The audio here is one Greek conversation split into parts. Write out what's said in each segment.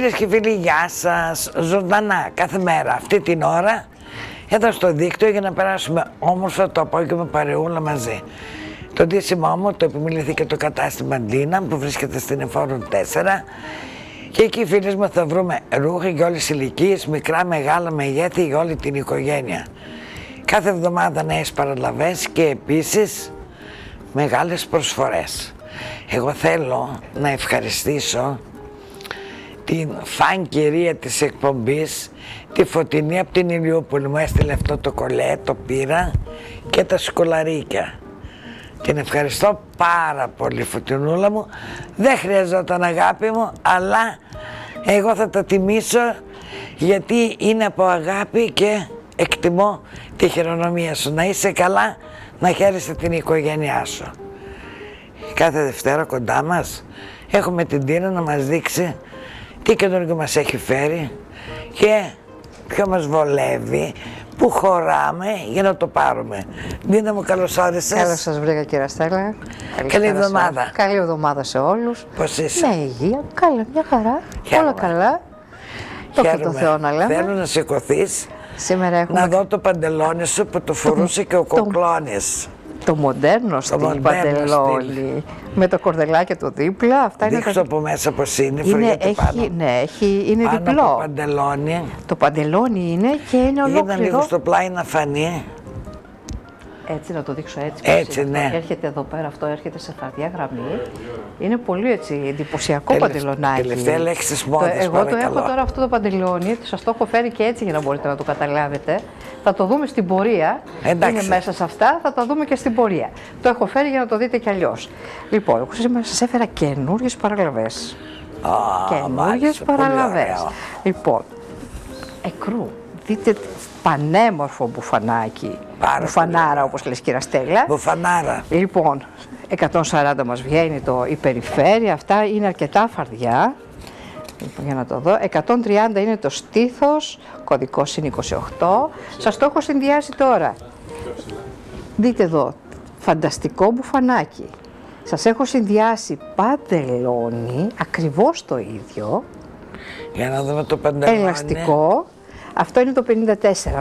Φίλες και φίλοι, γεια σας. Ζωντανά κάθε μέρα αυτή την ώρα εδώ στο δίκτυο για να περάσουμε όμορφα το απόγευμα παρεούλα μαζί. Το ντύσιμό μου το επιμιλήθηκε το κατάστημα Ντίνα που βρίσκεται στην Εφόρο 4 και εκεί φίλες μου θα βρούμε ρούχα για όλες τις ηλικίες, μικρά, μεγάλα, μεγέθη για όλη την οικογένεια. Κάθε εβδομάδα νέες παραλαβές και επίσης μεγάλες προσφορές. Εγώ θέλω να ευχαριστήσω την φαν κυρία της εκπομπής, τη Φωτεινή από την Ηλιούπολη μου έστειλε αυτό το κολέ, το πήρα και τα σκολαρίκια. Την ευχαριστώ πάρα πολύ Φωτεινούλα μου. Δεν χρειαζόταν αγάπη μου, αλλά εγώ θα τα τιμήσω γιατί είναι από αγάπη και εκτιμώ τη χειρονομία σου. Να είσαι καλά, να χαίρεσαι την οικογένειά σου. Κάθε Δευτέρα κοντά μας έχουμε την Τίνα να μας δείξει τι καινούργιο μας έχει φέρει και ποιο μας βολεύει, που χωράμε για να το πάρουμε. Δίνα μου καλώς όρισες. Καλώς σας βρήκα κύριε Στέλλα. Καλή εβδομάδα. Καλή εβδομάδα σε όλους. Πώς είσαι; Με υγεία, καλά, μια χαρά. Χαίρομαι. Όλα καλά. Το και το Θεό να λέμε. Θέλω να σηκωθείς. Σήμερα έχουμε Να δω το παντελόνι σου που το φορούσε και ο το- Κοκλώνης. Το μοντέρνο στυλ μοντέρνο παντελόνι. Με το κορδελάκι του δίπλα. Αυτά είναι Δείξω τα... από μέσα πως είναι, Είναι, φοριέται πάνω. έχει, ναι, έχει, είναι πάνω από διπλό. παντελόνι. Το παντελόνι είναι και είναι Είδα λίγο ολόκληρο. στο πλάι να φανεί. Έτσι να το δείξω έτσι. Έτσι, πώς είναι αυτό. ναι. Έρχεται εδώ πέρα αυτό, έρχεται σε φαρδιά γραμμή. Είναι πολύ έτσι εντυπωσιακό Τελευ- παντελονάκι. τελευταία λέξη της Το- μόδας, Εγώ το παρακαλώ. έχω τώρα αυτό το παντελόνι, σας το έχω φέρει και έτσι για να μπορείτε να το καταλάβετε. Θα το δούμε στην πορεία. Εντάξει. Είναι μέσα σε αυτά, θα τα δούμε και στην πορεία. Το έχω φέρει για να το δείτε κι αλλιώς. Λοιπόν, εγώ σήμερα σας έφερα καινούριε παραλαβές. Α, Καινούριε μάλιστα, πολύ παραλαβές. ωραίο. Λοιπόν, εκρού. Δείτε πανέμορφο μπουφανάκι. Πάρα πολύ Μπουφανάρα, ωραίο. όπως λες κύρα Στέλλα. Μπουφανάρα. Λοιπόν, 140 μας βγαίνει το η περιφέρεια, αυτά είναι αρκετά φαρδιά. Λοιπόν, για να το δω. 130 είναι το στήθος, κωδικός είναι 28. Σας το έχω συνδυάσει τώρα. Δείτε εδώ, φανταστικό μπουφανάκι. Σας έχω συνδυάσει παντελόνι, ακριβώς το ίδιο, Για να δούμε το παντελόνι. ελαστικό. Αυτό είναι το 54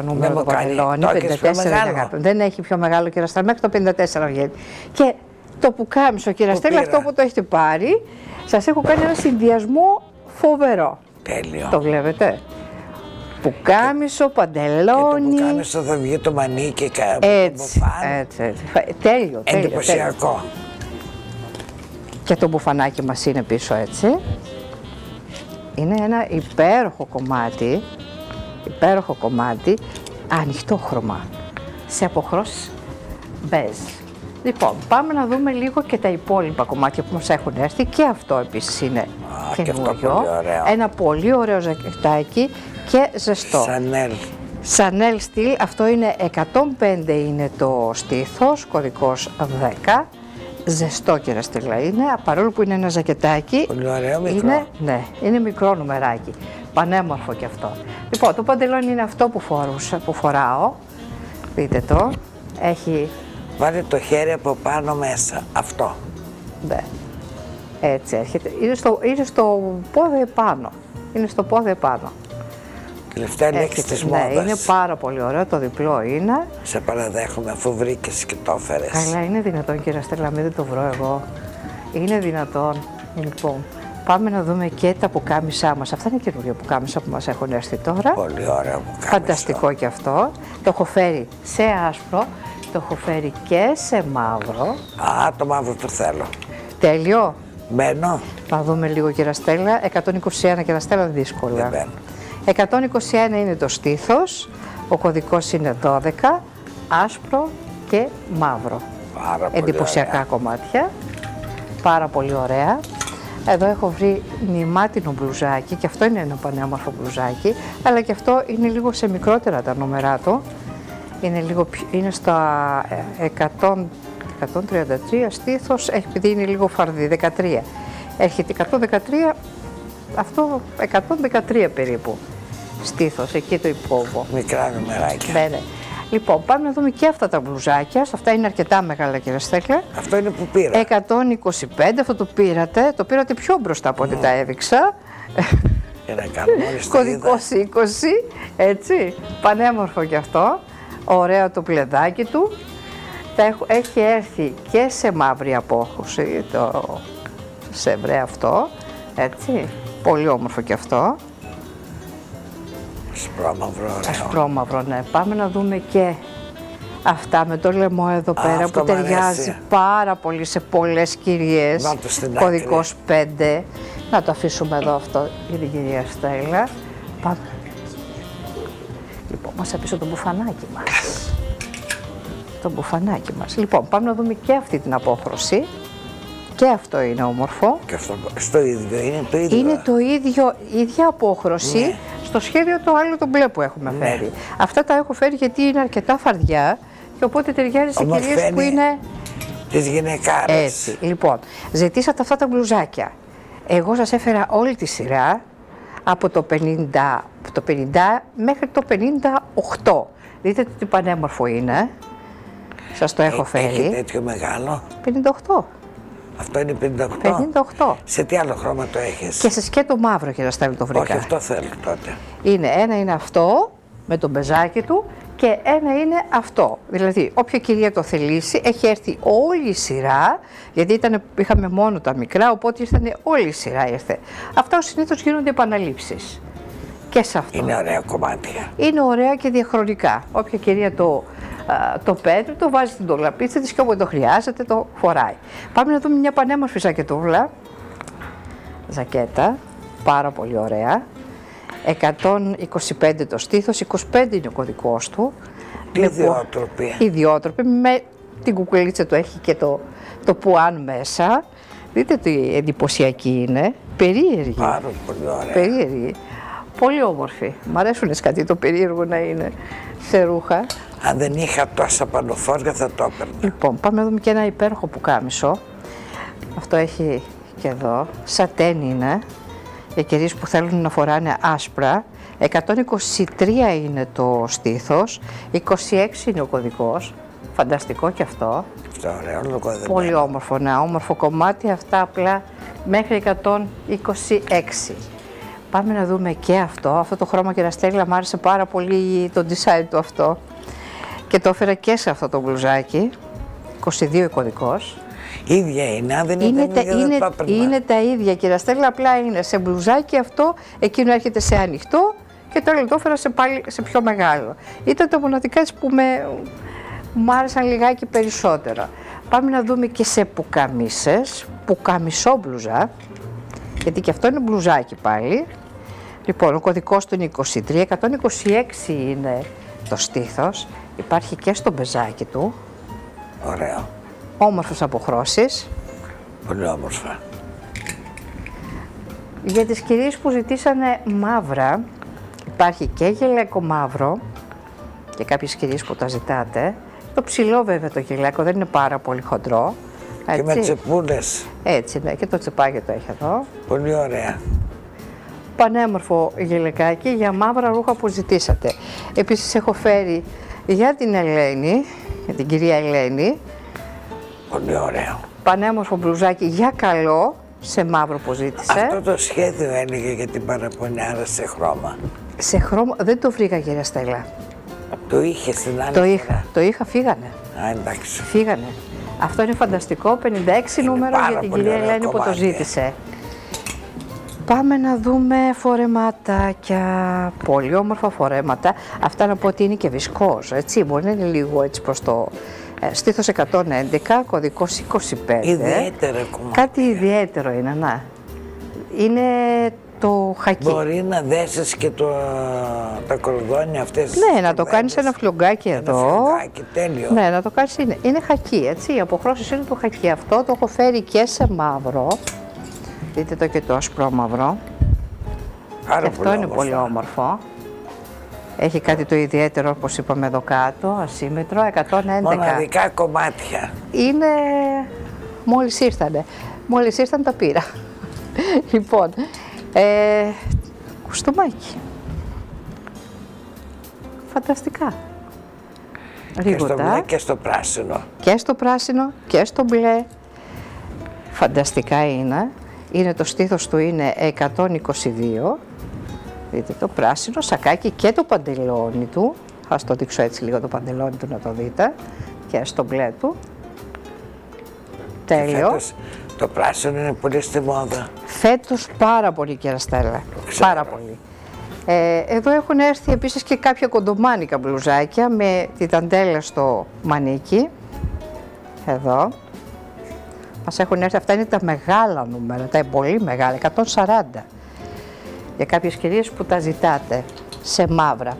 νούμερο μου το κάνει. παντελόνι. Το έχεις πιο 54 είναι μεγάλο. αγάπη. Δεν έχει πιο μεγάλο κύριε Στέλ, μέχρι το 54 βγαίνει. Και το πουκάμισο κύριε Το Στέλλα, πήρα. αυτό που το έχετε πάρει, σας έχω κάνει ένα συνδυασμό φοβερό. Τέλειο. Το βλέπετε. Πουκάμισο, Και το παντελόνι. που κάνεις θα βγει το μανίκι και από το Έτσι, μπουφάν. έτσι, έτσι. Φα- Τέλειο, τέλειο, τέλειο. Εντυπωσιακό. Και το μπουφανάκι μας είναι πίσω έτσι. Είναι ένα υπέροχο κομμάτι, υπέροχο κομμάτι, ανοιχτόχρωμα, σε αποχρώσεις μπέζ. Λοιπόν, πάμε να δούμε λίγο και τα υπόλοιπα κομμάτια που μας έχουν έρθει και αυτό επίσης είναι και αυτό καινούριο. πολύ ωραίο. Ένα πολύ ωραίο ζακετάκι και ζεστό. Σανέλ. Σανέλ στυλ, αυτό είναι 105 είναι το στήθος, κωδικός 10. Ζεστό και ραστελά είναι, παρόλο που είναι ένα ζακετάκι. Πολύ ωραίο, μικρό. Είναι, ναι, είναι μικρό νομεράκι. Πανέμορφο και αυτό. Λοιπόν, το παντελόνι είναι αυτό που, φορούσα, που φοράω. Δείτε το. Έχει, Βάλε το χέρι από πάνω μέσα. Αυτό. ναι, έτσι έρχεται. Είναι στο, είναι στο πόδι επάνω. Είναι στο πόδι επάνω. Τελευταία λέξη Έρχεται, της ναι, μόδας. είναι πάρα πολύ ωραίο. Το διπλό είναι. Σε παραδέχομαι αφού βρήκες και το έφερες. Καλά, είναι δυνατόν κύριε Στέλλα, μην δεν το βρω εγώ. Είναι δυνατόν. Λοιπόν, πάμε να δούμε και τα πουκάμισά μας. Αυτά είναι καινούργια πουκάμισα που μας έχουν έρθει τώρα. Πολύ ωραίο που κάνεις. Φανταστικό και αυτό. Το έχω φέρει σε άσπρο, το έχω φέρει και σε μαύρο. Α, το μαύρο το θέλω. Τέλειο. Μπαίνω. Να δούμε λίγο κύριε Στέλλα. 121 κύριε Στέλλα δύσκολα. Δεν μπαίνω. 121 είναι το στήθος, ο κωδικός είναι 12, άσπρο και μαύρο. Πάρα πολύ εντυπωσιακά ωραία. κομμάτια. Πάρα πολύ ωραία. Εδώ έχω βρει νημάτινο μπλουζάκι και αυτό είναι ένα πανέμορφο μπλουζάκι, αλλά και αυτό είναι λίγο σε μικρότερα τα νούμερά του. Είναι, λίγο, πιο- είναι στα ε, 100, 133 στήθος, έχει- επειδή είναι λίγο φαρδί, 13. Έρχεται 113, αυτό 113 περίπου στήθος, εκεί το υπόβο. Μικρά νομεράκια. Ναι, ναι. Λοιπόν, πάμε να δούμε και αυτά τα μπλουζάκια. Αυτά είναι αρκετά μεγάλα, κύριε Στέκλα. Αυτό είναι που πήρα. 125, αυτό το πήρατε. Το πήρατε πιο μπροστά από ό,τι τα έδειξα. Για να κάνουμε όλη τη Κωδικός 20, έτσι. Πανέμορφο κι αυτό. Ωραίο το πλεδάκι του. Τα έχω- Έχει έρθει και σε μαύρη απόχρωση, το σεβρέ αυτό, έτσι. Πολύ όμορφο κι αυτό. Σπρώμαυρο, ωραίο. Ασπρόμαυρο, ναι. Πάμε να δούμε και αυτά με το λαιμό εδώ Α, πέρα αυτό που μ' ταιριάζει αρέσει. πάρα πολύ σε πολλές κυρίες. Να το στην Κωδικός 5. Να το αφήσουμε εδώ αυτό για την κυρία Στέλλα. Πάμε. Λοιπόν, μας έπεισε το μπουφανάκι μας. το μπουφανάκι μας. Λοιπόν, πάμε να δούμε και αυτή την απόχρωση. Και αυτό είναι όμορφο. Και αυτό στο ίδιο, είναι το ίδιο. Είναι το ίδιο, η ίδια απόχρωση Ναι. Στο σχέδιο το άλλο το μπλε που έχουμε Ναι. φέρει. Αυτά τα έχω φέρει γιατί είναι αρκετά φαρδιά και οπότε ταιριάζει σε Όμως κυρίες που φαίνει είναι Τις γυναικάρες. έτσι. Λοιπόν, ζητήσατε αυτά τα μπλουζάκια. Εγώ σας έφερα όλη τη σειρά από το 50, από το 50 μέχρι το 58. Δείτε τι πανέμορφο είναι. Σας το έχω Ε, Έχει φέρει. τέτοιο μεγάλο. 58. Αυτό είναι 58. 58. Σε τι άλλο χρώμα το έχεις; Και σε σκέτο μαύρο και να στέλνει το βρήκα. Όχι, αυτό θέλω τότε. Είναι ένα είναι αυτό με το μπεζάκι του και ένα είναι αυτό. Δηλαδή, όποια κυρία το θελήσει, έχει έρθει όλη η σειρά, γιατί ήταν, είχαμε μόνο τα μικρά, οπότε ήρθαν όλη η σειρά ήρθε. Αυτά συνήθως γίνονται επαναλήψεις. Και σε αυτό. Είναι ωραία κομμάτια. Είναι ωραία και διαχρονικά. Όποια κυρία το, α, το παίρνει, το βάζει στην τολαπίτσα της και όποτε το χρειάζεται το φοράει. Πάμε να δούμε μια πανέμορφη ζακετούβλα. Ζακέτα, πάρα πολύ ωραία. 125 το στήθος, 25 είναι ο κωδικός του. Τι Με που- ιδιότροπη. Ιδιότροπη, με την κουκουλίτσα του έχει και το, το πουάν μέσα. Δείτε τι εντυπωσιακή είναι. Περίεργη. Πάρα πολύ ωραία. Περίεργη. Πολύ όμορφη. Μ' αρέσουν κάτι το περίεργο να είναι σε ρούχα. Αν δεν είχα τόσα πανοφόρια θα το έπαιρνα. Λοιπόν, πάμε να δούμε και ένα υπέροχο πουκάμισο. Αυτό έχει και εδώ. Σατέν είναι. Για κυρίες που θέλουν να φοράνε άσπρα. 123 είναι το στήθος. 26 είναι ο κωδικός. Φανταστικό και αυτό. Αυτό ωραίο, λογοδεμένο. Πολύ όμορφο, ναι, όμορφο κομμάτι, αυτά απλά μέχρι 126. Πάμε να δούμε και αυτό, αυτό το χρώμα και Στέλλα μου άρεσε πάρα πολύ το design του αυτό. Και το έφερα και σε αυτό το μπλουζάκι, 22 κωδικός. ίδια είναι, αν δεν Είναι ήταν τα, ίδια δεν είναι, το έπαιρνα. είναι τα ίδια κυρία Στέλλα, απλά είναι σε μπλουζάκι αυτό, εκείνο έρχεται σε ανοιχτό και το άλλο το έφερα σε, πάλι, σε πιο μεγάλο. Ήταν τα μοναδικά έτσι που με, μου άρεσαν λιγάκι περισσότερο. Πάμε να δούμε και σε πουκαμίσες, πουκαμισόμπλουζα, γιατί και αυτό είναι μπλουζάκι πάλι. Λοιπόν, ο κωδικός του είναι 23, 126 είναι το στήθος, υπάρχει και στο μπεζάκι του, Ωραίο. όμορφες αποχρώσεις. Πολύ όμορφα. Για τις κυρίες που ζητήσανε μαύρα, υπάρχει και γελέκο μαύρο και κάποιες κυρίες που τα ζητάτε. Το ψηλό βέβαια το γελέκο δεν είναι πάρα πολύ χοντρό. Και με Έτσι, τσεπούλες. έτσι ναι, και το τσεπάκι το έχει εδώ. Πολύ ωραία. Πανέμορφο γελεκάκι για μαύρα ρούχα που ζητήσατε. Επίσης έχω φέρει για την Ελένη, για την κυρία Ελένη, Πολύ ωραίο. πανέμορφο μπλουζάκι για καλό, σε μαύρο που ζήτησε. Αυτό το σχέδιο έλεγε για την παραπονιάρα σε χρώμα. Σε χρώμα, δεν το βρήκα κυρία Στέλλα. Το είχε στην άλλη Το φορά. είχα, το είχα, φύγανε. Α, εντάξει. Φύγανε. Αυτό είναι φανταστικό, 56 νούμερο πάρα για την πολύ κυρία ωραίο Ελένη που το κομμάτι. ζήτησε. Πάμε να δούμε φορεματάκια, πολύ όμορφα φορέματα. Αυτά να πω ότι είναι και βισκός, έτσι, μπορεί να είναι λίγο έτσι προς το ε, στήθος 111, κωδικός 25. Ιδιαίτερα κομμάτι. Κάτι ιδιαίτερο είναι, να. Είναι το χακί. Μπορεί να δέσεις και το, τα κορδόνια αυτές. Ναι, να το κάνεις ένα φλουγκάκι Ένα εδώ. φλουγκάκι, τέλειο. Ναι, να το κάνεις είναι, είναι χακί, έτσι. Οι αποχρώσεις είναι το χακί. Αυτό το έχω φέρει και σε μαύρο. Δείτε το και το ασπρό μαύρο. Πάρα Και αυτό είναι όμορφα. πολύ όμορφο. Έχει κάτι το ιδιαίτερο, όπως είπαμε εδώ κάτω, ασύμετρο, 111. Μοναδικά κομμάτια. Είναι... Μόλις ήρθανε. Μόλις ήρθαν τα πήρα. λοιπόν, ε, κουστούμάκι. Φανταστικά. Και στο Ρίγοτα. μπλε και στο πράσινο. και στο πράσινο και στο μπλε. Φανταστικά είναι. Είναι το στήθος του είναι 122. Δείτε το πράσινο σακάκι και το παντελόνι του. Θα το δείξω έτσι λίγο το παντελόνι του να το δείτε. Και στο μπλε του. Τέλειο. Φέτος το πράσινο είναι πολύ στη μόδα. Φέτος πάρα πολύ κύριε Στέλλα. Πάρα πολύ. Ε, εδώ έχουν έρθει επίσης και κάποια κοντομάνικα μπλουζάκια με τη ταντέλα στο μανίκι. Εδώ. Μας έχουν έρθει, αυτά είναι τα μεγάλα νούμερα, τα πολύ μεγάλα, 140. Για κάποιες κυρίες που τα ζητάτε σε μαύρα.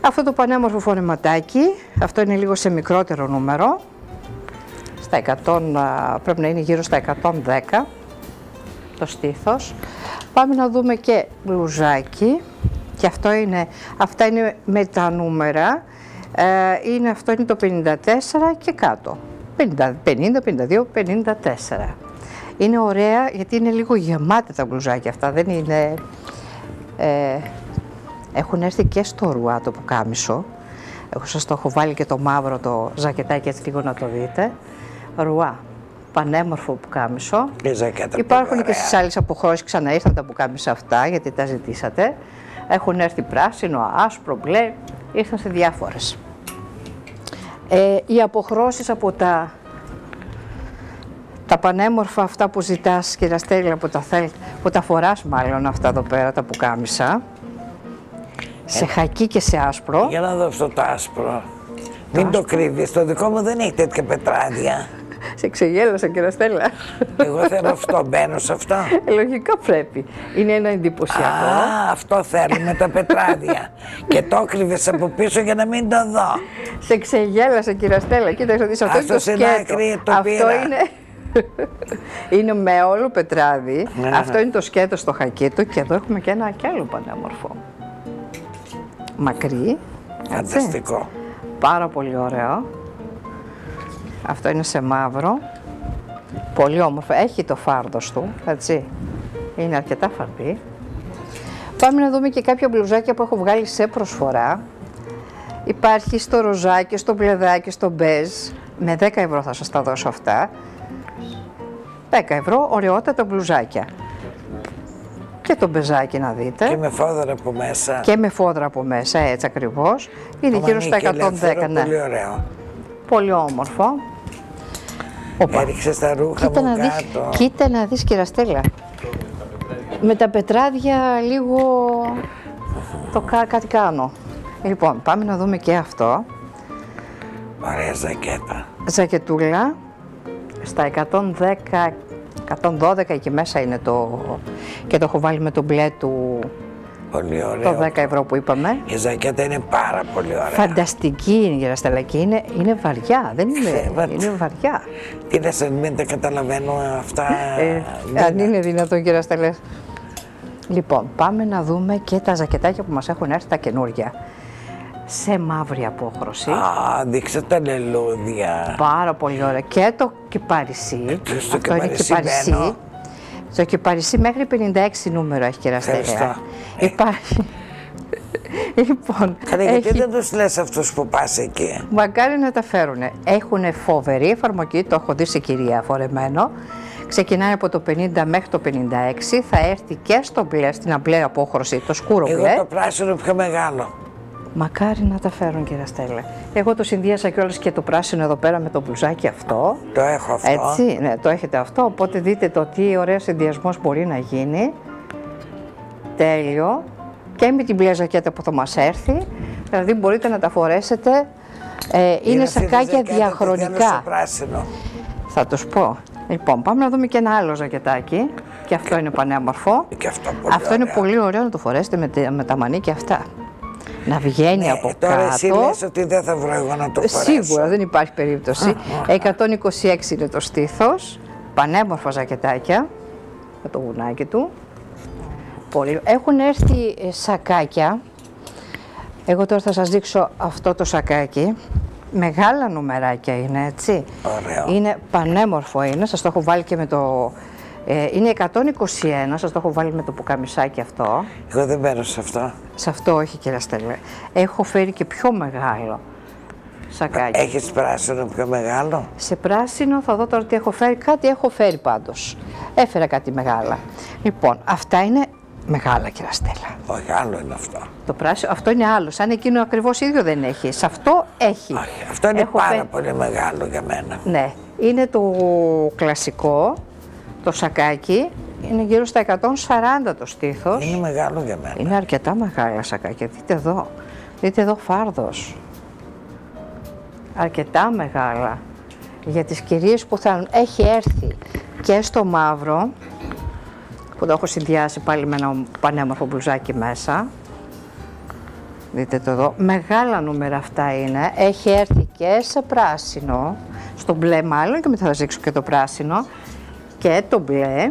Αυτό το πανέμορφο φορεματάκι, αυτό είναι λίγο σε μικρότερο νούμερο. Στα 100, πρέπει να είναι γύρω στα 110 το στήθος. Πάμε να δούμε και μπλουζάκι. Και αυτό είναι, αυτά είναι με τα νούμερα. Ε, είναι, αυτό είναι το 54 και κάτω. 50, 50, 52, 54. Είναι ωραία γιατί είναι λίγο γεμάτα τα μπλουζάκια αυτά. Δεν είναι... Ε, έχουν έρθει και στο ρουά το πουκάμισο. Εγώ σας το έχω βάλει και το μαύρο το ζακετάκι έτσι λίγο να το δείτε. Ρουά. Πανέμορφο πουκάμισο. Υπάρχουν και στις άλλες αποχρώσεις ξανά ήρθαν τα πουκάμισα αυτά γιατί τα ζητήσατε. Έχουν έρθει πράσινο, άσπρο, μπλε, ήρθαν σε διάφορες. Ε, οι αποχρώσεις από τα, τα πανέμορφα αυτά που ζητάς, κυρία Στέλλα, που τα, θέλ, που τα φοράς μάλλον αυτά εδώ πέρα, τα πουκάμισα, σε χακί και σε άσπρο. Για να δω αυτό το άσπρο. Μην το κρύβεις, το δικό μου δεν έχει τέτοια πετράδια. Σε ξεγέλασα, κύριε Στέλλα. Εγώ θέλω αυτό, μπαίνω σε αυτό. Ε, λογικά πρέπει. Είναι ένα εντυπωσιακό. Α, αυτό θέλω με τα πετράδια. και το κρύβες από πίσω για να μην το δω. Σε ξεγέλασα, κύριε Στέλλα. Κοίταξε ότι αυτό είναι το σκέτο. Άκρη, το αυτό πήρα. είναι... είναι με όλο πετράδι. Ναι. Αυτό είναι το σκέτο στο χακί του και εδώ έχουμε και ένα κι άλλο πανέμορφο. Μακρύ. έτσι. Φανταστικό. Πάρα πολύ ωραίο. Αυτό είναι σε μαύρο. Πολύ όμορφο. Έχει το φάρδος του, έτσι. Είναι αρκετά φαρδί. Πάμε να δούμε και κάποια μπλουζάκια που έχω βγάλει σε προσφορά. Υπάρχει στο ροζάκι, στο μπλεδάκι, στο μπέζ. Με 10 ευρώ θα σας τα δώσω αυτά. 10 ευρώ, ωραιότατα μπλουζάκια. Και το μπεζάκι να δείτε. Και με φόδρα από μέσα. Και με φόδρα από μέσα, έτσι ακριβώς. Είναι Το γύρω στα μανίκι 110, ελεύθερο, ναι. Πολύ ωραίο. Πολύ όμορφο. Οπα. Έριξε τα ρούχα Κοίτα μου να, δεις, κάτω. κοίτα να δεις κυρία Στέλλα. Με τα πετράδια λίγο το κα, κάτι κάνω. Λοιπόν, πάμε να δούμε και αυτό. Ωραία ζακέτα. Ζακετούλα στα 110, 112 εκεί μέσα είναι το και το έχω βάλει με το μπλε του Πολύ ωραίο. το 10 ευρώ που είπαμε. Η ζακέτα είναι πάρα πολύ ωραία. Φανταστική είναι η κυρία και είναι, είναι βαριά, δεν είναι, Ξέρετε. είναι βαριά. Τι να σε μην τα καταλαβαίνω αυτά. Ε, Ναι, αν ναι. είναι δυνατόν κύριε Στελές. Λοιπόν, πάμε να δούμε και τα ζακετάκια που μας έχουν έρθει τα καινούργια. Σε μαύρη απόχρωση. Α, δείξε τα λελούδια. Πάρα πολύ ωραία. Και το κυπαρισί. Ε, στο Αυτό είναι κυπαρισί κυπαρισί. μπαίνω. Το κυπαρισί μέχρι 56 νούμερο έχει κυρία Ευχαριστώ. Στελέα. Υπάρχει. λοιπόν, Καλά, γιατί έχει δεν τους λες αυτούς που πας εκεί; Μακάρι να τα φέρουν. Έχουν φοβερή εφαρμογή, το έχω δει σε κυρία φορεμένο. Ξεκινάει από το 50 μέχρι το 56, θα έρθει και στο μπλε, στην αμπλέ απόχρωση, το σκούρο Εγώ μπλε. το πράσινο πιο μεγάλο. Μακάρι να τα φέρουν κύριε Στέλλα. Εγώ το συνδύασα κιόλας και το πράσινο εδώ πέρα με το μπλουζάκι αυτό. Το έχω αυτό. Έτσι, ναι, το έχετε αυτό, οπότε δείτε το τι ωραίος συνδυασμός μπορεί να γίνει. Τέλειο. Και με την μπλε ζακέτα που θα μας έρθει. Δηλαδή μπορείτε να τα φορέσετε. Ε, είναι αυτή τη σακάκια ζακέτα τη θέλω διαχρονικά. σε πράσινο. Θα τους πω. Λοιπόν, πάμε να δούμε και ένα άλλο ζακετάκι. Και αυτό είναι πανέμορφο. Και αυτό πολύ αυτό είναι ωραίο. πολύ ωραίο να το φορέσετε με, τε- με τα μανίκια αυτά. Να βγαίνει Ναι, από τώρα κάτω. εσύ λες ότι δεν θα βρω εγώ να το φορέσω. Σίγουρα, δεν υπάρχει περίπτωση. 126 είναι το στήθος. Πανέμορφα ζακετάκια. Με το γουνάκι του. Πολύ. Έχουν έρθει ε, σακάκια. Εγώ τώρα θα σας δείξω αυτό το σακάκι. Μεγάλα νομεράκια είναι, έτσι. Ωραίο. Είναι πανέμορφο είναι. Σας το έχω βάλει και με το... ε, είναι 121, σας το έχω βάλει με το πουκαμισάκι αυτό. Εγώ δεν παίρνω σε αυτό. Σε αυτό όχι κύριε Στέλλε. Έχω φέρει και πιο μεγάλο σακάκι. Έχεις πράσινο πιο μεγάλο; Σε πράσινο θα δω τώρα τι έχω φέρει. Κάτι έχω φέρει πάντως. Έφερα κάτι μεγάλα. Λοιπόν, αυτά είναι Μεγάλα κυρία Στέλλα. Όχι, άλλο είναι αυτό. Το πράσινο, αυτό είναι άλλο. Σαν εκείνο ακριβώς ίδιο δεν έχει. Σε αυτό έχει. Όχι, αυτό είναι Έχω πάρα φε- πολύ μεγάλο για μένα. Ναι. Είναι το κλασικό, το σακάκι. Είναι γύρω στα 140 το στήθος. Είναι μεγάλο για μένα. Είναι αρκετά μεγάλα σακάκια. Δείτε εδώ. Δείτε εδώ φάρδος. Αρκετά μεγάλα. Για τις κυρίες που θέλουν. Έχει έρθει και στο μαύρο, που το έχω συνδυάσει πάλι με ένα πανέμορφο μπλουζάκι μέσα. Δείτε το εδώ. Μεγάλα νούμερα αυτά είναι. Έχει έρθει και σε πράσινο, στο μπλε μάλλον και μετά θα σας δείξω και το πράσινο. Και το μπλε.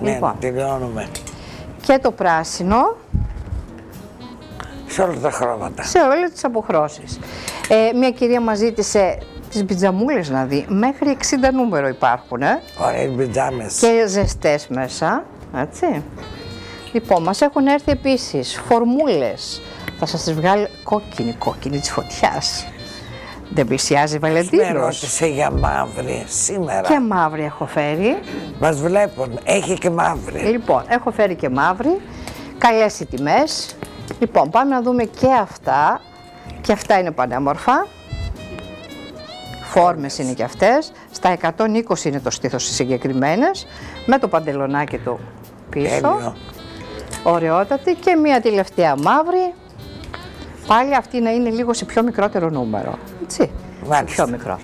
Ναι, Λοιπόν. τελειώνουμε. Και το πράσινο Σε όλα τα χρώματα. σε όλες τις αποχρώσεις. Ε, μια κυρία μας ζήτησε τις πιτζαμούλες να δει. Μέχρι 60 νούμερο υπάρχουν ε, Ωραίες πιτζάμες. και ζεστές μέσα. Έτσι. Λοιπόν, μας έχουν έρθει επίσης φορμούλες. Θα σας τις βγάλει κόκκινη, κόκκινη της φωτιάς. Δεν πλησιάζει Με Βαλεντίνος. ρώτησε για μαύρη σήμερα. Και μαύρη έχω φέρει. Μας βλέπουν. Έχει και μαύρη. Λοιπόν, έχω φέρει και μαύρη. Καλές οι τιμές. Λοιπόν, πάμε να δούμε και αυτά. Και αυτά είναι πανέμορφα. Φόρμες είναι και αυτές. Στα 120 είναι το στήθος οι συγκεκριμένες. Με το παντελονάκι του πίσω. Τέλειο. Ωραιότατη. Και μία τελευταία μαύρη. Πάλι αυτή να είναι λίγο σε πιο μικρότερο νούμερο. Έτσι. Μάλιστα. Πιο μικρό.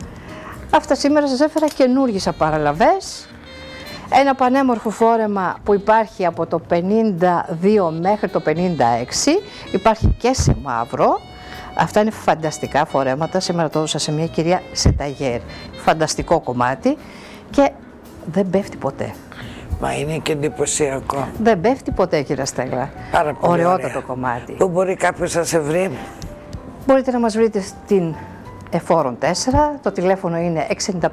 Αυτά σήμερα σας έφερα καινούργιες απαραλαβές. Ένα πανέμορφο φόρεμα που υπάρχει από το 52 μέχρι το 56. Υπάρχει και σε μαύρο. Αυτά είναι φανταστικά φορέματα. Σήμερα το έδωσα σε μια κυρία σε ταγέρ. Φανταστικό κομμάτι και δεν πέφτει ποτέ. Μα είναι και εντυπωσιακό. Δεν πέφτει ποτέ κύριε Στέλλα. Πάρα πολύ Ωραιότατο ωραία. κομμάτι. Πού μπορεί κάποιος να σε βρει; Μπορείτε να μας βρείτε στην Εφόρων 4, το τηλέφωνο είναι 6579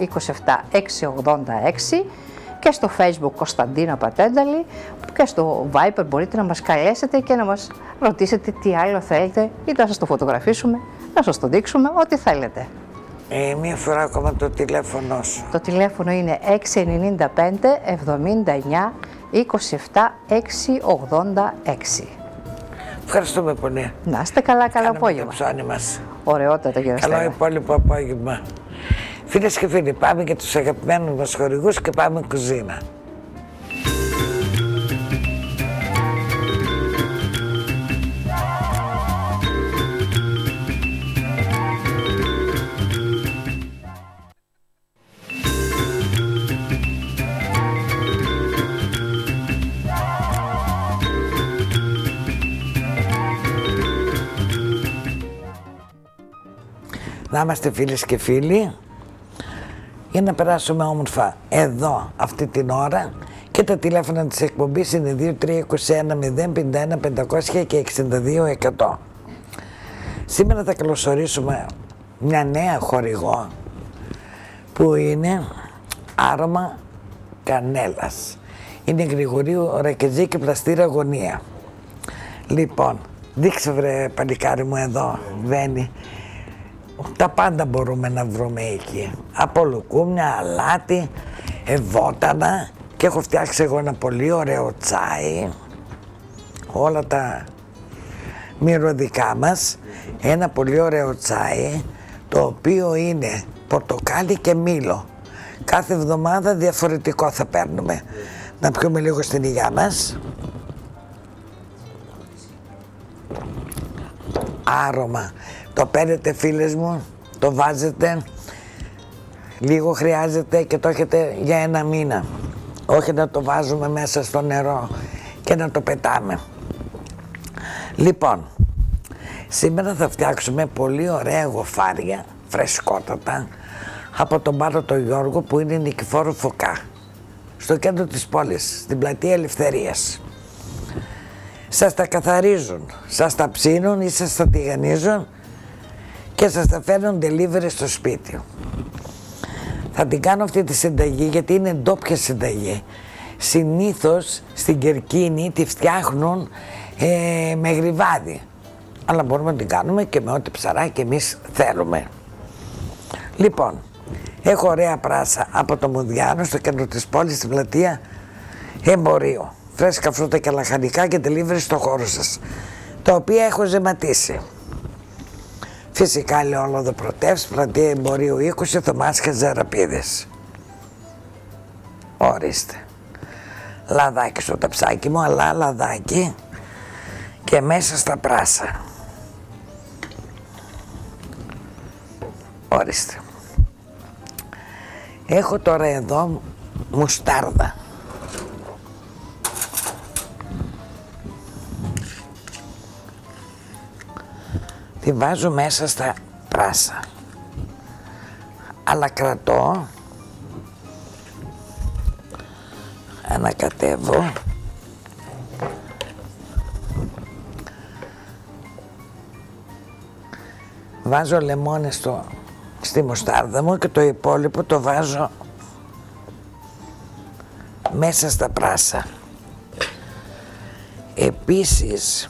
27 686 και στο facebook Κωνσταντίνα Πατένταλη και στο Viper μπορείτε να μας καλέσετε και να μας ρωτήσετε τι άλλο θέλετε ή να σας το φωτογραφίσουμε, να σας το δείξουμε, ό,τι θέλετε. Ε, μία φορά ακόμα το τηλέφωνο σου. Το τηλέφωνο είναι 695 79 27 686. Ευχαριστούμε πολύ. Να είστε καλά, καλό Κάναμε απόγευμα. το ψώνι μας. Ωραιότατα κύριε Καλό Στέλλα. υπόλοιπο απόγευμα. Φίλες και φίλοι, πάμε για τους αγαπημένους μας χορηγούς και πάμε κουζίνα. Να είμαστε φίλες και φίλοι για να περάσουμε όμορφα εδώ αυτή την ώρα και τα τηλέφωνα της εκπομπής είναι 2321 051 500 και 62 100. Σήμερα θα καλωσορίσουμε μια νέα χορηγό που είναι άρωμα κανέλας. Είναι Γρηγορίου Ρακεζή και Πλαστήρα Γωνία. Λοιπόν, δείξε βρε παλικάρι μου εδώ, Βένι. Τα πάντα μπορούμε να βρούμε εκεί. Από λουκούμια, αλάτι, ευότανα και έχω φτιάξει εγώ ένα πολύ ωραίο τσάι. Όλα τα μυρωδικά μας. Ένα πολύ ωραίο τσάι το οποίο είναι πορτοκάλι και μήλο. Κάθε εβδομάδα διαφορετικό θα παίρνουμε. Να πιούμε λίγο στην υγειά μας. άρωμα. Το παίρνετε φίλες μου, το βάζετε, λίγο χρειάζεται και το έχετε για ένα μήνα. Όχι να το βάζουμε μέσα στο νερό και να το πετάμε. Λοιπόν, σήμερα θα φτιάξουμε πολύ ωραία γοφάρια, φρεσκότατα, από τον Πάρο τον Γιώργο που είναι Νικηφόρο Φωκά, στο κέντρο της πόλης, στην πλατεία Ελευθερίας σας τα καθαρίζουν, σας τα ψήνουν ή σας τα τηγανίζουν και σας τα φέρνουν delivery στο σπίτι. Θα την κάνω αυτή τη συνταγή γιατί είναι ντόπια συνταγή. Συνήθως στην Κερκίνη τη φτιάχνουν ε, με γρυβάδι. Αλλά μπορούμε να την κάνουμε και με ό,τι ψαράκι εμείς θέλουμε. Λοιπόν, Έχω ωραία πράσα από το Μουδιάνο στο κέντρο της πόλης, στην πλατεία εμπορίου. Φρέσκα φρούτα και λαχανικά και delivery στο χώρο σας, τα οποία έχω ζεματίσει. Φυσικά λέω όλο το πρωτεύς, πλατεία εμπορίου 20, Θωμάς Ζεραπίδης. Ορίστε. Λαδάκι στο ταψάκι μου, αλλά λαδάκι και μέσα στα πράσα. Ορίστε. Έχω τώρα εδώ μουστάρδα. Τη βάζω μέσα στα πράσα. Αλλά κρατώ. Ανακατεύω. Βάζω λεμόνι στο στη μουστάρδα μου και το υπόλοιπο το βάζω μέσα στα πράσα. Επίσης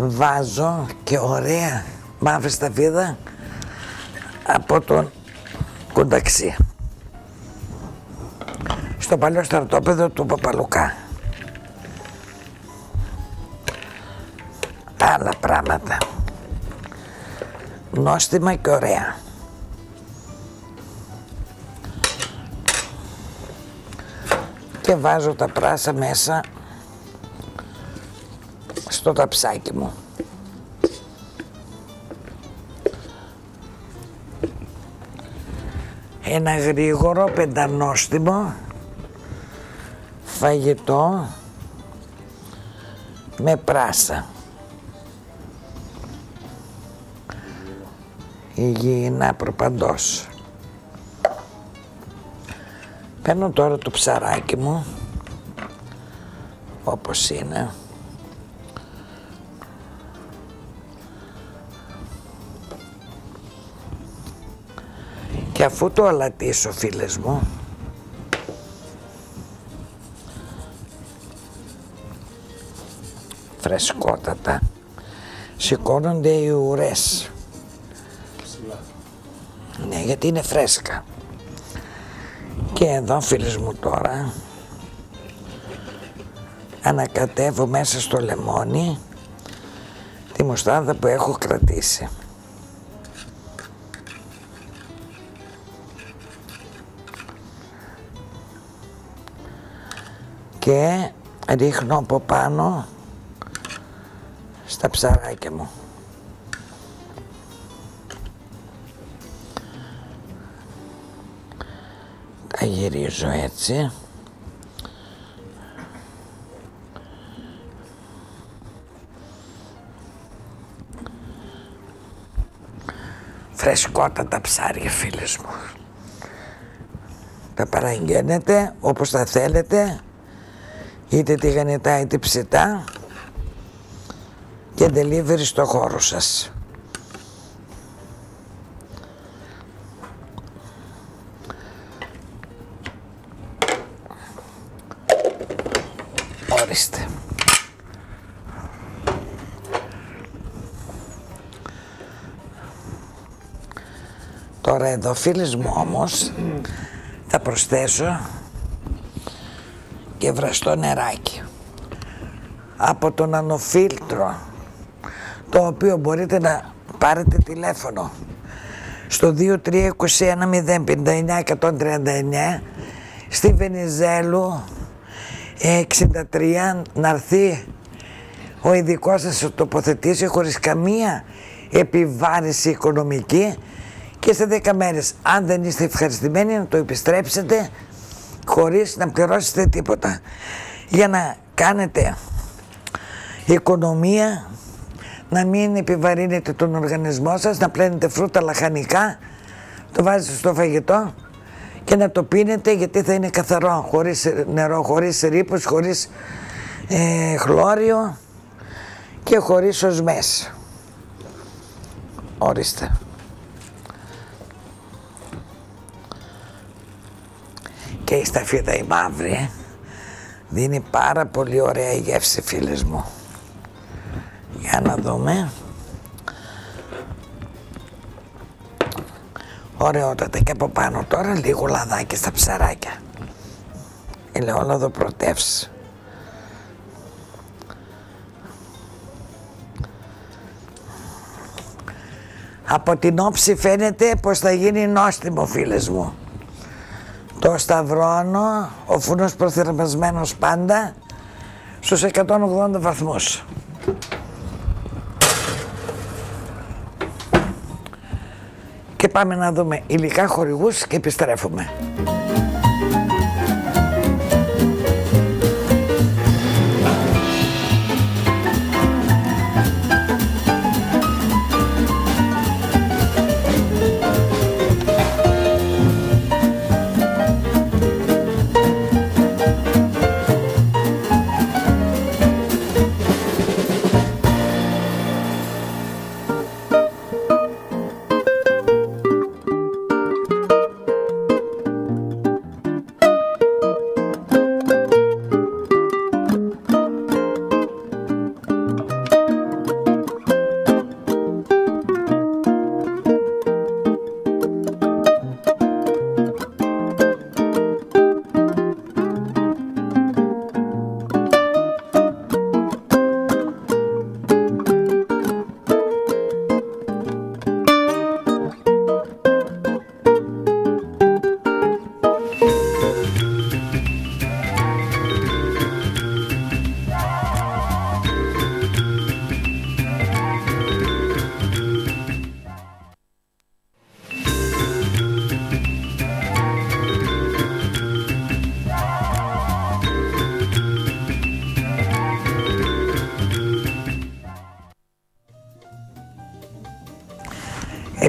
βάζω και ωραία μαύρη σταφίδα από τον κονταξί στο παλιό στρατόπεδο του Παπαλουκά. Άλλα πράγματα νόστιμα και ωραία. Και βάζω τα πράσα μέσα στο ταψάκι μου. Ένα γρήγορο πεντανόστιμο φαγητό με πράσα. υγιεινά προπαντός. Παίρνω τώρα το ψαράκι μου, όπως είναι. Αφού το αλατίσω φίλες μου, φρεσκότατα, σηκώνονται οι ουρές. Ναι, γιατί είναι φρέσκα. Και εδώ φίλες μου τώρα ανακατεύω μέσα στο λεμόνι τη μουστάρδα που έχω κρατήσει. Και ρίχνω από πάνω στα ψαράκια μου. τα γυρίζω έτσι. Φρεσκότατα ψάρια φίλες μου. Τα παραγγέλνετε όπως τα θέλετε είτε τηγανιτά είτε ψητά και delivery στο χώρο σας. Τώρα εδώ φίλες μου όμως θα προσθέσω και βραστό νεράκι. Από τον ανοφίλτρο το οποίο μπορείτε να πάρετε τηλέφωνο. Στο 2321 059 139 στη Βενιζέλου 63 να έρθει ο ειδικός σας το τοποθετήσει χωρίς καμία επιβάρηση οικονομική. Και σε 10 μέρες αν δεν είστε ευχαριστημένοι να το επιστρέψετε χωρίς να πληρώσετε τίποτα για να κάνετε οικονομία να μην επιβαρύνετε τον οργανισμό σας να πλένετε φρούτα λαχανικά το βάζετε στο φαγητό και να το πίνετε γιατί θα είναι καθαρό χωρίς νερό, χωρίς ρήπους, χωρίς ε, χλώριο και χωρίς οσμές. Ορίστε. Και η σταφίδα η μαύρη δίνει πάρα πολύ ωραία γεύση φίλες μου για να δούμε Ωραιότατα και από πάνω τώρα λίγο λαδάκι στα ψαράκια. Ελαιόλαδο πρωτεύς. Από την όψη φαίνεται πως θα γίνει νόστιμο φίλες μου. Το σταυρώνω, ο φούρνος προθερμασμένος πάντα στους 180 βαθμούς. Και πάμε να δούμε υλικά χορηγούς και επιστρέφουμε.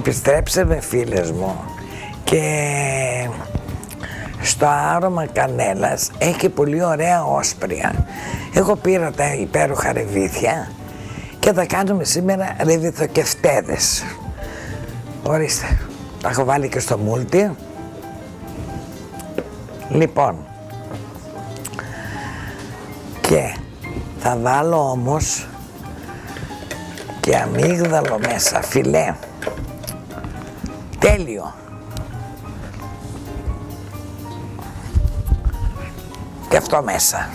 Επιστρέψαμε φίλες μου και στο άρωμα κανέλας έχει πολύ ωραία όσπρια. Εγώ πήρα τα υπέροχα ρεβίθια και θα κάνουμε σήμερα ρεβιθοκεφτέδες. Ορίστε, τα έχω βάλει και στο μούλτι. Λοιπόν, και θα βάλω όμως και αμύγδαλο μέσα, φιλέ. Τέλειο. Και αυτό μέσα.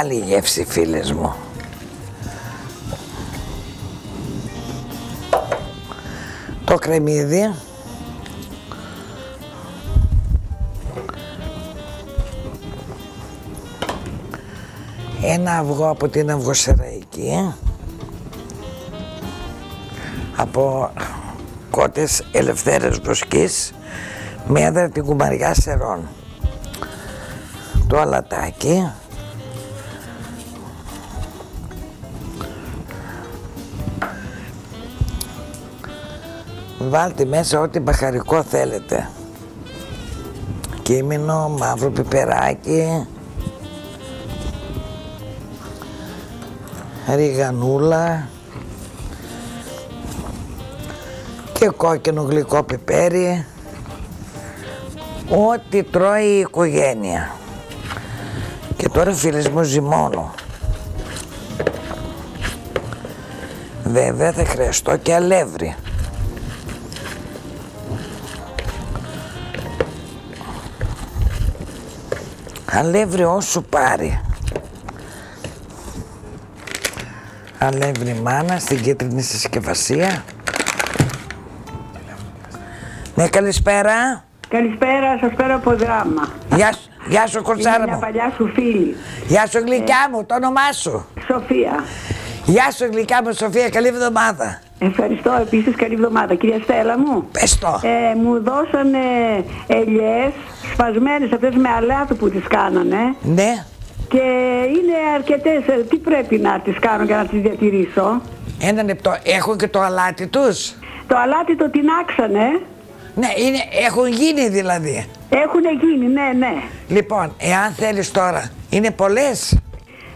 Άλλη γεύση φίλες μου. Το κρεμμύδι. Ένα αυγό από την αυγοσεραϊκή. Από κότες ελευθέρες μπροσκής με έδρα την κουμαριά σερών. Το αλατάκι. Βάλτε μέσα ό,τι μπαχαρικό θέλετε. Κίμινο, μαύρο πιπεράκι, ριγανούλα, και κόκκινο γλυκό πιπέρι. Ό,τι τρώει η οικογένεια. Και τώρα φίλες μου ζυμώνω. Βέβαια θα χρειαστώ και αλεύρι. Αλεύρι όσο πάρει. Αλεύρι μάνα στην κίτρινη συσκευασία ναι, καλησπέρα. Καλησπέρα, σας πέρα από δράμα. Γεια, γεια σου, κορτσάρα μου. μια παλιά σου φίλη. Γεια σου, γλυκιά ε, μου, το όνομά σου. Σοφία. Γεια σου, γλυκιά μου, Σοφία, καλή εβδομάδα. Ευχαριστώ επίσης, καλή εβδομάδα. Κυρία Στέλλα μου. Πες το. Ε, μου δώσανε ελιές σπασμένες αυτές με αλάτου που τις κάνανε. Ναι. Και είναι αρκετές. Ε, τι πρέπει να τις κάνω για να τις διατηρήσω; Ένα λεπτό. Έχουν και το αλάτι τους; Το αλάτι το τεινάξανε. Ναι, είναι, έχουν γίνει δηλαδή. Έχουν γίνει, ναι, ναι. Λοιπόν, εάν θέλεις τώρα, είναι πολλές;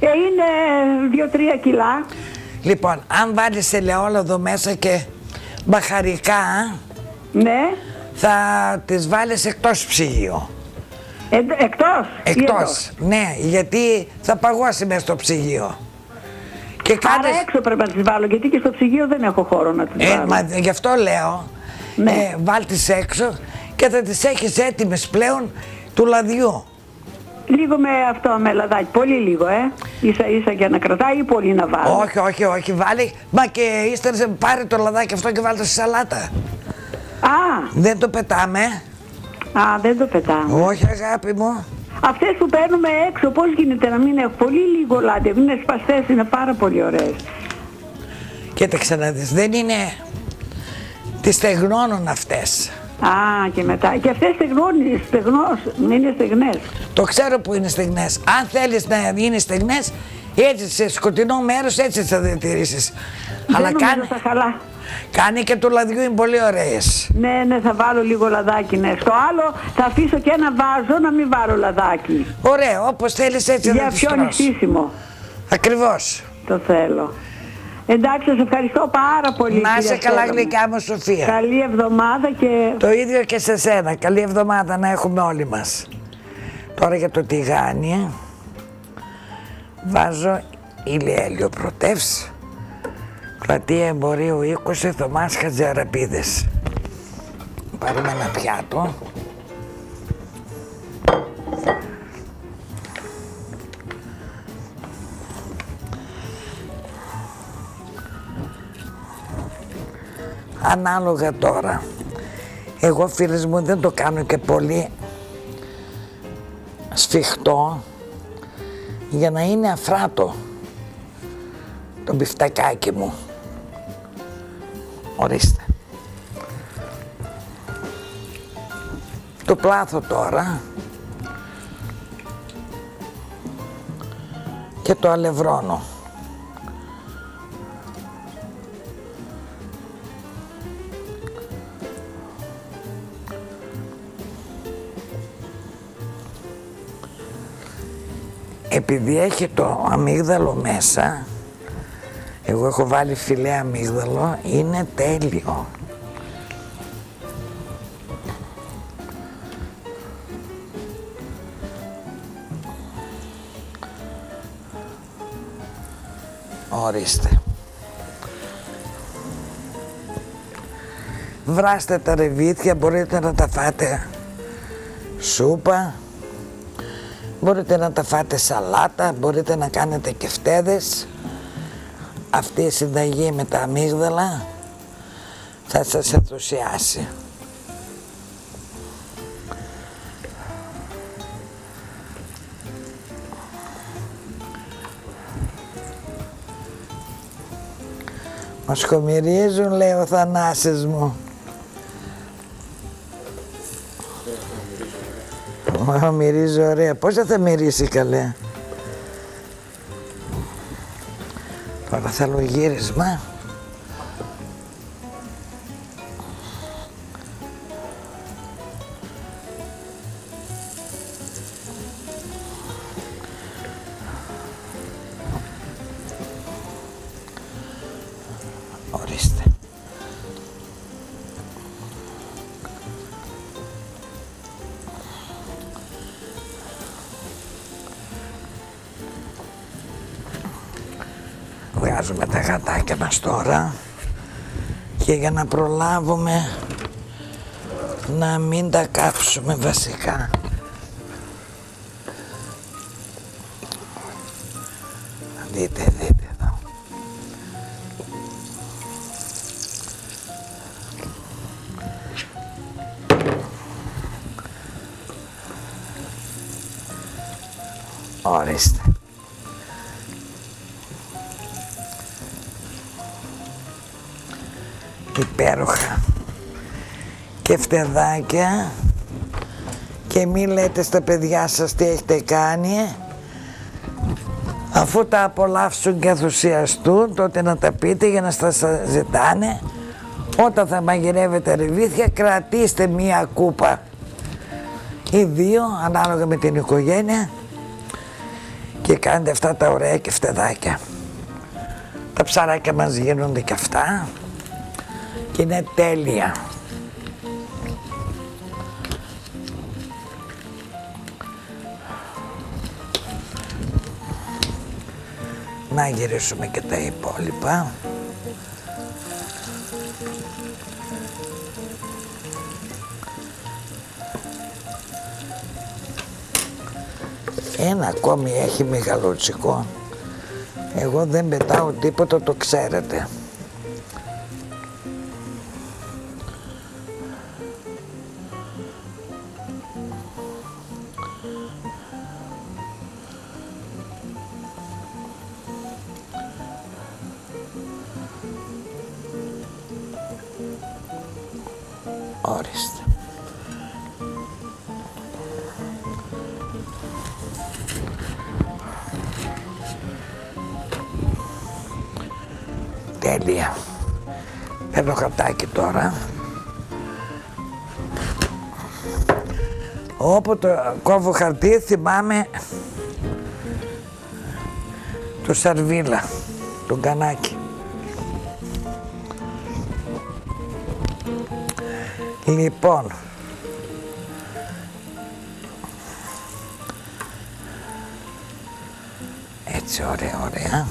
Ε, είναι δύο-τρία κιλά. Λοιπόν, αν βάλεις ελαιόλαδο μέσα και μπαχαρικά, ναι. θα τις βάλεις εκτός ψυγείο. Ε, εκτός. Εκτός, ναι, γιατί θα παγώσει μέσα στο ψυγείο. Και Άρα έξω πρέπει να τις βάλω, γιατί και στο ψυγείο δεν έχω χώρο να τις ε, βάλω. Μα, γι' αυτό λέω, Ναι. ε, βάλ τις έξω και θα τις έχεις έτοιμες πλέον του λαδιού. Λίγο με αυτό με λαδάκι, πολύ λίγο, ε. Ίσα ίσα για να κρατάει ή πολύ να βάλει; Όχι, όχι, όχι, βάλει. Μα και ύστερα σε πάρει το λαδάκι αυτό και βάλει το στη σαλάτα. Α, Δεν το πετάμε. α, δεν το πετάμε. Όχι, αγάπη μου. Αυτές που παίρνουμε έξω, πώς γίνεται να μην έχουν πολύ λίγο λάδι, είναι σπαστές, είναι πάρα πολύ ωραίες. Κοίταξε να δεις, δεν είναι... Τις στεγνώνουν αυτές. Α, και μετά. Και αυτές στεγνώνεις, στεγνώς, είναι στεγνές. Το ξέρω που είναι στεγνές. Αν θέλεις να είναι στεγνές, έτσι σε σκοτεινό μέρος έτσι θα διατηρήσεις. Αλλά δεν νομίζω κάνει, θα χαλά. κάνει και του λαδιού είναι πολύ ωραίες. Ναι, ναι, θα βάλω λίγο λαδάκι, ναι. Στο άλλο θα αφήσω και ένα βάζο να μην βάλω λαδάκι. Ωραίο, όπως θέλεις έτσι Για θα τις πιο τρως. νηστίσιμο Ακριβώς. το θέλω. Εντάξει, σας ευχαριστώ πάρα πολύ. Να κυρία είσαι καλά Στέλλα μου. γλυκά μου Σοφία. Καλή εβδομάδα και Το ίδιο και σε σένα. Καλή εβδομάδα να έχουμε όλοι μας. Τώρα για το τηγάνι βάζω ηλιέλιο πρωτεύς. Πλατεία Εμπορίου 20, Θωμάς Χατζαραπίδες. Πάρουμε ένα πιάτο. Ανάλογα τώρα. Εγώ φίλες μου δεν το κάνω και πολύ σφιχτό για να είναι αφράτο το μπιφτακάκι μου. Ορίστε. Το πλάθω τώρα και το αλευρώνω. Επειδή έχει το αμύγδαλο μέσα, εγώ έχω βάλει φιλέ αμύγδαλο, είναι τέλειο. Ορίστε. Βράστε τα ρεβίθια, μπορείτε να τα φάτε σούπα, Μπορείτε να τα φάτε σαλάτα, μπορείτε να κάνετε και φτέδες. Αυτή η συνταγή με τα αμύγδαλα θα σας ενθουσιάσει. Μας χωμυρίζουν λέει ο Θανάσης μου. Μα μυρίζει ωραία. Πώς θα μυρίσει καλέ; Τώρα θέλω γύρισμα. Γατάκια μας τώρα και για να προλάβουμε να μην τα κάψουμε βασικά. Και φτεδάκια και μη λέτε στα παιδιά σας τι έχετε κάνει. Αφού τα απολαύσουν και ενθουσιαστούν τότε να τα πείτε για να σας τα ζητάνε. Όταν θα μαγειρεύετε ρεβίθια κρατήστε μία κούπα. Ή δύο ανάλογα με την οικογένεια. Και κάντε αυτά τα ωραία και φτεδάκια. Τα ψαράκια μας γίνονται και αυτά. Και είναι τέλεια. να γυρίσουμε και τα υπόλοιπα. Ένα ακόμη έχει μεγαλοτσικό. Εγώ δεν πετάω τίποτα, το ξέρετε. Όποτε κόβω χαρτί θυμάμαι το σαρβίλα, τον κανάκι. Λοιπόν, έτσι ωραία, ωραία.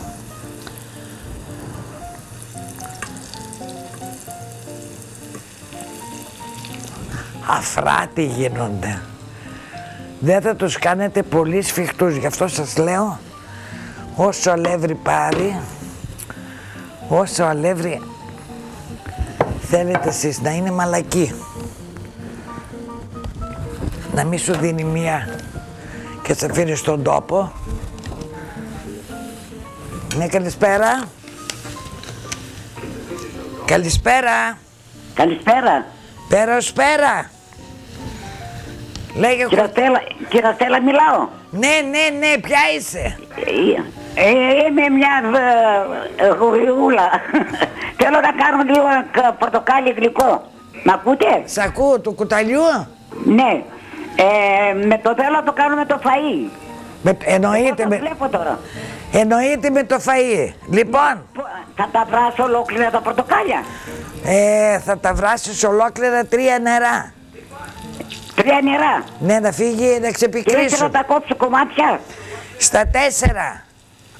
Αφράτη γίνονται. Δεν θα τους κάνετε πολύ σφιχτούς, γι' αυτό σας λέω όσο αλεύρι πάρει, όσο αλεύρι θέλετε εσείς να είναι μαλακή. Να μην σου δίνει μία και σε αφήνει στον τόπο. Ναι, καλησπέρα. Καλησπέρα. Καλησπέρα. Πέρα ως πέρα. Λέγε Κύριε Στέλλα, κύριε Στέλλα μιλάω. Ναι, ναι, ναι, ποια είσαι; Ε, ε, είμαι μιας ε, ε, γουριούλα. Θέλω να κάνω λίγο κα- πορτοκάλι γλυκό. Μ' ακούτε; Σ' ακούω του κουταλιού; Ναι. Ε, με το θέλω να το κάνουμε το φαΐ. Με, εννοείται, Εγώ το με, βλέπω τώρα. εννοείται με το φαΐ. Λοιπόν, Πο- Θα τα βράσω ολόκληρα τα πορτοκάλια. ε, θα τα βράσεις ολόκληρα τρία νερά. Τρία νερά. Ναι, να φύγει, να Και έτσι να ξεπικρίσουν. τα κόψω κομμάτια. Στα τέσσερα.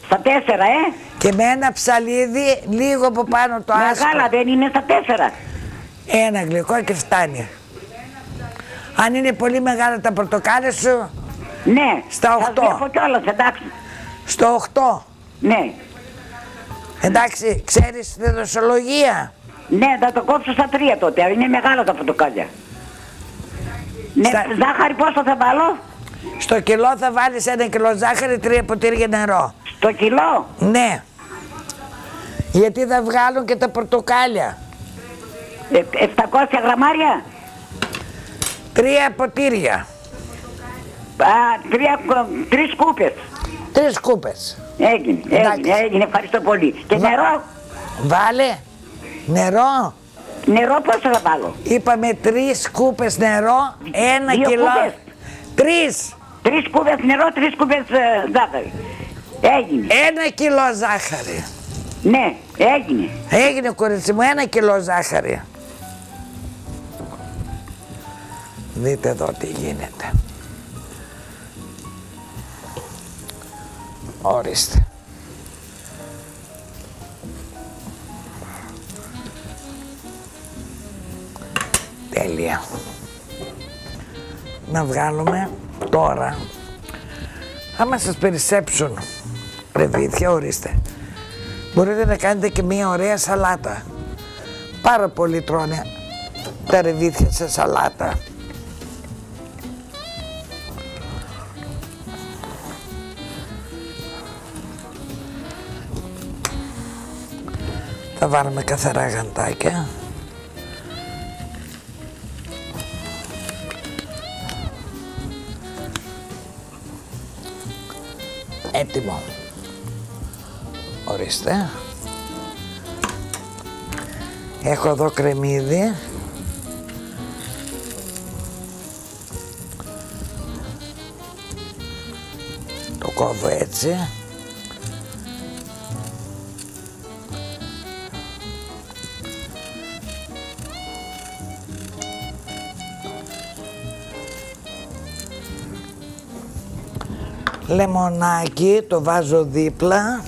Στα τέσσερα, ε. Και με ένα ψαλίδι λίγο από πάνω το άσπρο. Μεγάλα δεν είναι στα τέσσερα. Ένα γλυκό και φτάνει. Αν είναι πολύ μεγάλα τα πορτοκάλια σου, Ναι. Στα Θα οχτώ. βλέπω κιόλας, εντάξει. στο 8. Ναι. Εντάξει, ξέρεις τη δοσολογία. Ναι, θα το κόψω στα τρία τότε. Είναι μεγάλα τα πορτοκάλια. Ναι, Στα- ζάχαρη πόσο θα βάλω; Στο κιλό θα βάλεις ένα κιλό ζάχαρη, τρία ποτήρια νερό. Στο κιλό; Ναι. Γιατί θα βγάλουν και τα πορτοκάλια; Ε, 700 γραμμάρια; Τρία ποτήρια. Α, τρία, τρεις κούπες. Τρεις κούπες. Έγινε, Εντάξει. έγινε, έγινε, ευχαριστώ πολύ. Και Βα- νερό, Βάλε. Νερό. Νερό πόσο θα βάλω. Είπαμε τρεις κούπες νερό, ένα Δύο κιλό. κούπες. Τρεις. Τρεις κούπες νερό, τρεις κούπες ε, ζάχαρη. Έγινε. Ένα κιλό ζάχαρη. Ναι, έγινε. Έγινε κορίτσι μου, ένα κιλό ζάχαρη. Δείτε εδώ τι γίνεται. Ορίστε. Τέλεια. Να βγάλουμε τώρα. Άμα σας περισσέψουν ρεβίθια, ορίστε. Μπορείτε να κάνετε και μια ωραία σαλάτα. Πάρα πολύ τρώνε τα ρεβίθια σε σαλάτα. Θα βάλουμε καθαρά γαντάκια. Έτοιμο. Ορίστε. Έχω εδώ κρεμμύδι. Το κόβω έτσι. λεμονάκι, το βάζω δίπλα.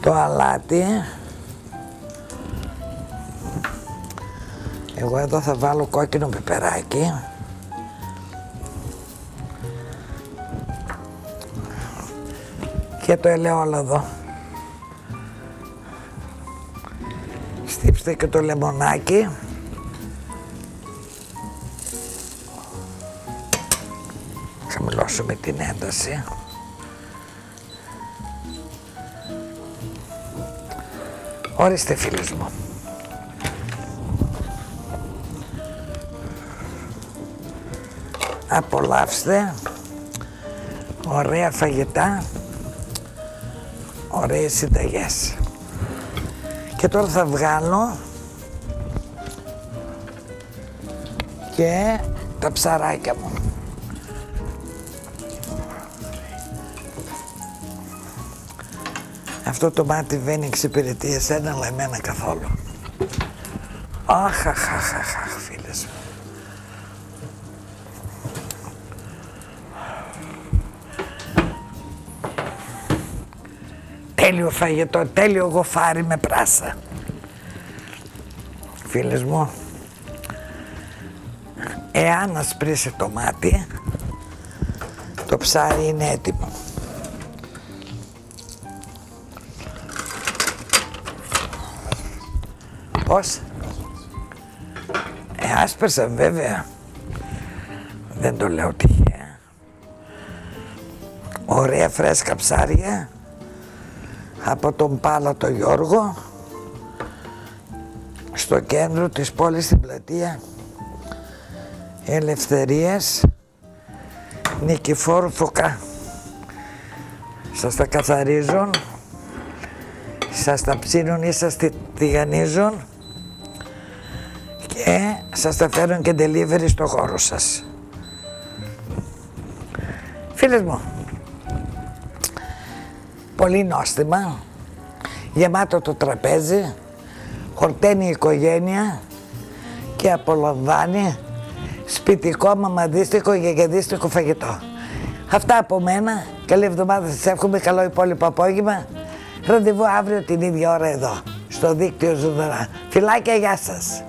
Το αλάτι. Εγώ εδώ θα βάλω κόκκινο πιπεράκι. Και το ελαιόλαδο. Στύψτε και το λεμονάκι. Χαμηλώσουμε την ένταση. Ορίστε φίλους μου. Απολαύστε. Ωραία φαγητά. Ωραίες συνταγές. Και τώρα θα βγάλω και τα ψαράκια μου. Αυτό το μάτι δεν εξυπηρετεί εσένα, αλλά εμένα καθόλου. Αχ, αχ, αχ, αχ, αχ, φίλες μου. Τέλειο φαγητό, τέλειο γοφάρι με πράσα. Φίλες μου, εάν ασπρίσει το μάτι, το ψάρι είναι έτοιμο. Πώς; Ε, άσπερσα βέβαια. Δεν το λέω τυχαία. Ωραία φρέσκα ψάρια από τον Πάλατο Γιώργο στο κέντρο της πόλης στην πλατεία Ελευθερίας Νικηφόρου Φωκά. Σας τα καθαρίζουν, σας τα ψήνουν ή σας τη τηγανίζουν και σας τα φέρουν και delivery στο χώρο σας. Φίλες μου, πολύ νόστιμα, γεμάτο το τραπέζι, χορταίνει η οικογένεια και απολαμβάνει σπιτικό, μαμαδίστικο, γιαγιαδίστικο φαγητό. Αυτά από μένα. Καλή εβδομάδα σας εύχομαι. Καλό υπόλοιπο απόγευμα. Ραντεβού αύριο την ίδια ώρα εδώ, στο δίκτυο Ζωντανά. Φιλάκια, γεια σας.